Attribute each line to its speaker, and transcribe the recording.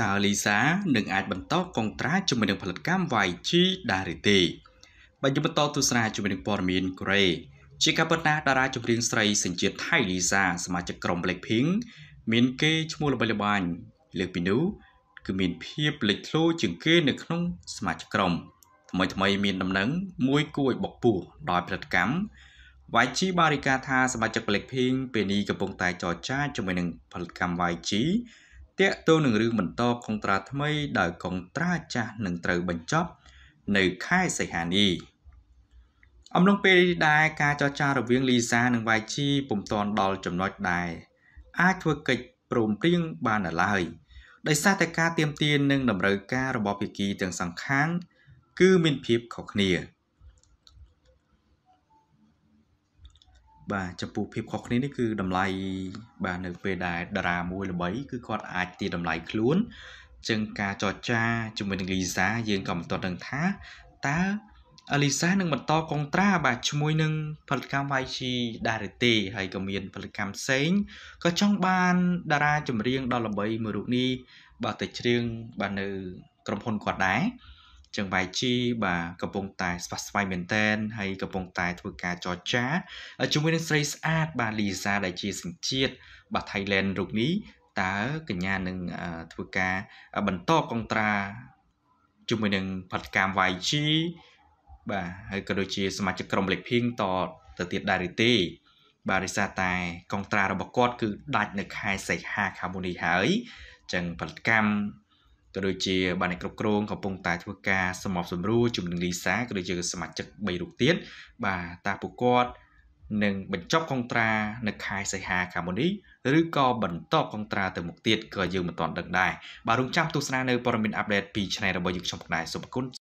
Speaker 1: តើលីសានឹងអាចបន្តកុងត្រាជាមួយនឹងផលិតកម្ម YG ដែរឬទេបើយើងបន្តទស្សនាជាមួយនឹងព័ត៌មានកូរ៉េជាការពិតណាស់តារាចម្រៀងស្រីសញ្ជាតិថៃលីសាសមាជិកក្រុម Blackpink មានគេឈ្មោះល្បីល្បាញលើកពីនោះគឺមានភាពលេចធ្លោជាងគេនៅក្នុងសមាជិកក្រុមថ្មីថ្មីមានដំណឹងមួយគួរឲ្យបុកពោះដោយផលិតកម្ម YG បានរាយការណ៍ថាសមាជិក Blackpink ពេលនេះកំពុងតែចរចាជាមួយនឹងផលិតកម្ម YG តាក់ទងនឹងរឿងបន្តកុងត្រាថ្មីដោយកុងត្រាចាស់នឹងត្រូវបញ្ចប់ នៅខែសីហានេះអំឡុងពេលដែលការចរចារវាងលីសានិង YG ពុំទាន់ដល់ចំណុចដែលអាចធ្វើកិច្ចព្រមព្រៀងបាននៅឡើយដោយសារតែការទៀមទាននិងតម្រូវការរបស់ភាគីទាំងសងខាង គឺមានភាពខុសគ្នា បាទចំពោះភាពខុសគ្នានេះគឺតម្លៃបាទនៅពេលដែលតារាមួយល្បីគឺគាត់អាចទាតម្លៃខ្លួនចឹងការចរចាជាមួយនឹងលីសាយើងក៏មិនទាន់ដឹងថាតើលីសានឹងបន្តកុងត្រាបាទជាមួយនឹងផលិតកម្ម YG ដែរឬទេហើយក៏មានផលិតកម្មផ្សេងក៏ចង់បានតារាចម្រៀងដ៏ល្បីមួយរូបនេះបាទទៅច្រៀងបាទនៅក្រុមហ៊ុនគាត់ដែរ ចឹង YG បាទកំពុងតែស្វាស្វែងមែនតែនហើយកំពុងតែធ្វើការចរចាជាមួយនឹងស្រីស្អាតបាទលីសាដែលជាសញ្ជាតិបាទ Thailand រូបនេះតើកញ្ញានឹងធ្វើការបន្តកុងត្រាជាមួយនឹងផលិតកម្ម YG បាទហើយក៏ដូចជាសមាជិកក្រុម Blackpink តទៅទៀតដែរឬទេបាទដោយសារតែកុងត្រារបស់គាត់គឺដាច់នៅខែសីហាខាងមុននេះហើយចឹងផលិតកម្ម ក៏ដូចជាបានអ្នកគ្រប់គ្រងកំពុងតែធ្វើការសមប់សម្រួលជាមួយនឹងលីសាក៏ដូចជាសមាជិក3រូបទៀតបាទតាពួកគាត់នឹងបញ្ចប់កុងត្រានៅខែសីហាខាងមុននេះឬក៏បន្តកុងត្រាទៅមុខទៀតក៏យើងមិនទាន់ដឹងដែរបាទរងចាំទស្សនានៅព័ត៌មានអាប់ដេតពី Channel របស់យើងខ្ញុំផងដែរសូមអរគុណ